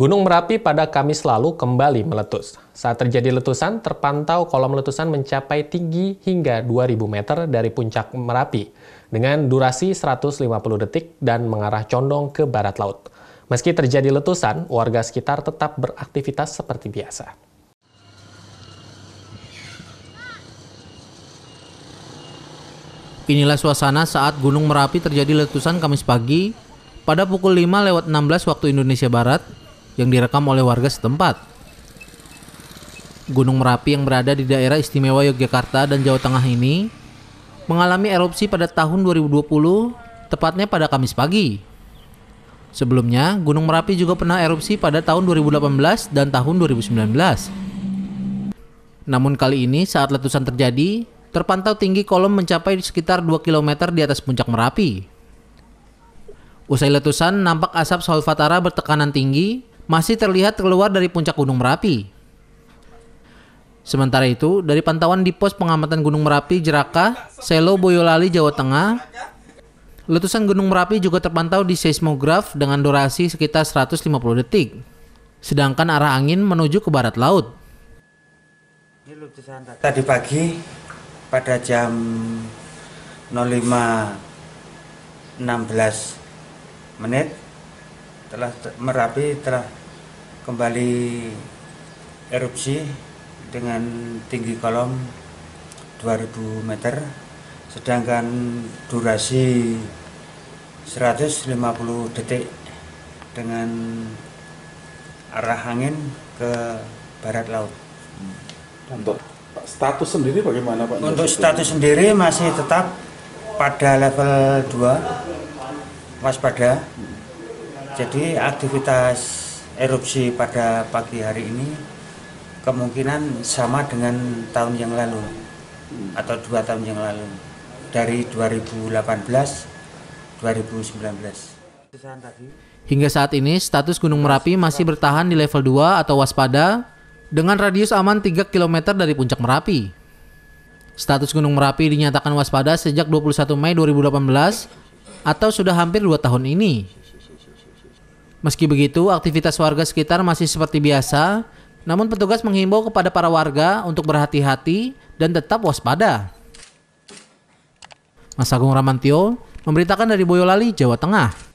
Gunung Merapi pada Kamis lalu kembali meletus. Saat terjadi letusan, terpantau kolom letusan mencapai tinggi hingga 2000 meter dari puncak Merapi dengan durasi 150 detik dan mengarah condong ke barat laut. Meski terjadi letusan, warga sekitar tetap beraktivitas seperti biasa. Inilah suasana saat Gunung Merapi terjadi letusan Kamis pagi pada pukul 5 lewat 16 waktu Indonesia Barat yang direkam oleh warga setempat. Gunung Merapi yang berada di daerah istimewa Yogyakarta dan Jawa Tengah ini mengalami erupsi pada tahun 2020, tepatnya pada Kamis pagi. Sebelumnya, Gunung Merapi juga pernah erupsi pada tahun 2018 dan tahun 2019. Namun kali ini saat letusan terjadi, terpantau tinggi kolom mencapai sekitar 2 km di atas puncak Merapi. Usai letusan, nampak asap solvatara bertekanan tinggi masih terlihat keluar dari puncak Gunung Merapi. Sementara itu, dari pantauan di pos pengamatan Gunung Merapi Jeraka, Selo Boyolali, Jawa Tengah, letusan Gunung Merapi juga terpantau di seismograf dengan durasi sekitar 150 detik. Sedangkan arah angin menuju ke barat laut. Tadi pagi pada jam 05.16 menit telah Merapi telah kembali erupsi dengan tinggi kolom 2000 meter sedangkan durasi 150 detik dengan arah angin ke barat laut. Untuk status sendiri bagaimana Pak? Untuk status sendiri masih tetap pada level 2 waspada. Jadi aktivitas erupsi pada pagi hari ini kemungkinan sama dengan tahun yang lalu atau dua tahun yang lalu dari 2018 2019 Hingga saat ini status Gunung Merapi masih bertahan di level 2 atau waspada dengan radius aman 3 km dari puncak Merapi. Status Gunung Merapi dinyatakan waspada sejak 21 Mei 2018 atau sudah hampir 2 tahun ini. Meski begitu, aktivitas warga sekitar masih seperti biasa, namun petugas menghimbau kepada para warga untuk berhati-hati dan tetap waspada. Mas Agung Ramantio memberitakan dari Boyolali, Jawa Tengah.